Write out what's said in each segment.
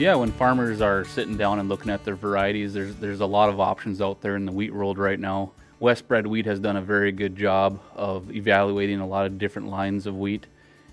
Yeah, when farmers are sitting down and looking at their varieties, there's there's a lot of options out there in the wheat world right now. Westbred Wheat has done a very good job of evaluating a lot of different lines of wheat,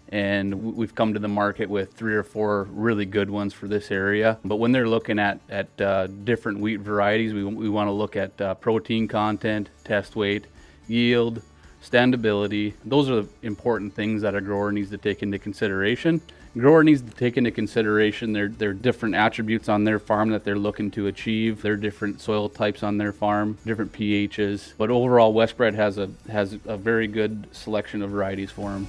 and we've come to the market with three or four really good ones for this area. But when they're looking at at uh, different wheat varieties, we we want to look at uh, protein content, test weight, yield, standability. Those are the important things that a grower needs to take into consideration. Grower needs to take into consideration their, their different attributes on their farm that they're looking to achieve, their different soil types on their farm, different pHs. But overall, Westbred has a has a very good selection of varieties for them.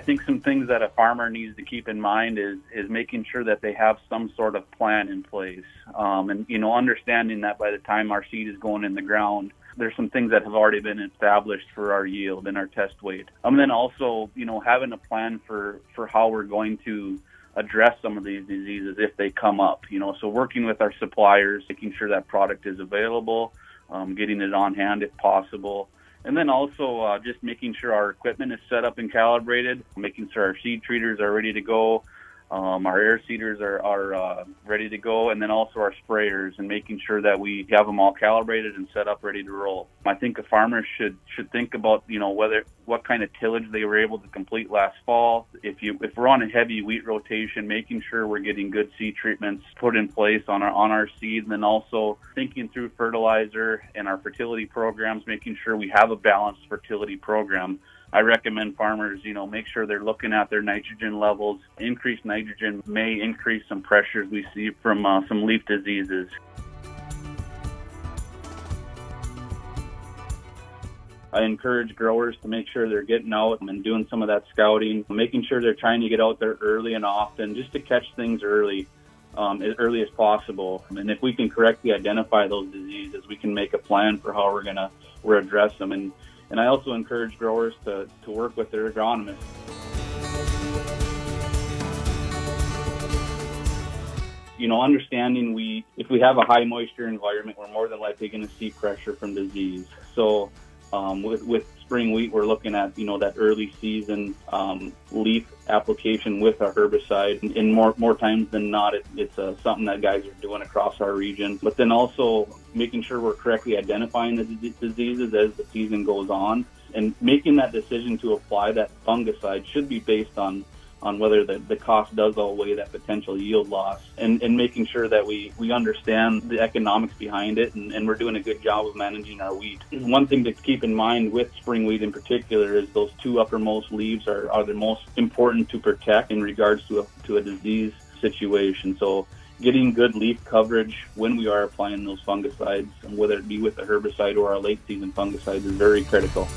I think some things that a farmer needs to keep in mind is is making sure that they have some sort of plan in place, um, and you know understanding that by the time our seed is going in the ground, there's some things that have already been established for our yield and our test weight. Um, and then also you know having a plan for for how we're going to address some of these diseases if they come up. You know, so working with our suppliers, making sure that product is available, um, getting it on hand if possible and then also uh, just making sure our equipment is set up and calibrated, making sure our seed treaters are ready to go, um, our air seeders are, are uh, ready to go, and then also our sprayers and making sure that we have them all calibrated and set up ready to roll. I think a farmer should should think about you know whether what kind of tillage they were able to complete last fall. If you if we're on a heavy wheat rotation, making sure we're getting good seed treatments put in place on our on our seed, and then also thinking through fertilizer and our fertility programs, making sure we have a balanced fertility program I recommend farmers, you know, make sure they're looking at their nitrogen levels. Increased nitrogen may increase some pressures we see from uh, some leaf diseases. I encourage growers to make sure they're getting out and doing some of that scouting, making sure they're trying to get out there early and often just to catch things early, um, as early as possible. And if we can correctly identify those diseases, we can make a plan for how we're gonna we're address them. And and I also encourage growers to, to work with their agronomists. You know, understanding we, if we have a high moisture environment, we're more than likely going to see pressure from disease. So um, with, with spring wheat, we're looking at you know that early season um, leaf application with a herbicide. And more more times than not, it, it's uh, something that guys are doing across our region. But then also making sure we're correctly identifying the d- diseases as the season goes on, and making that decision to apply that fungicide should be based on on whether the, the cost does outweigh that potential yield loss and, and making sure that we, we understand the economics behind it and, and we're doing a good job of managing our wheat. Mm-hmm. One thing to keep in mind with spring wheat in particular is those two uppermost leaves are, are the most important to protect in regards to a, to a disease situation. So getting good leaf coverage when we are applying those fungicides, whether it be with a herbicide or our late season fungicides, is very critical.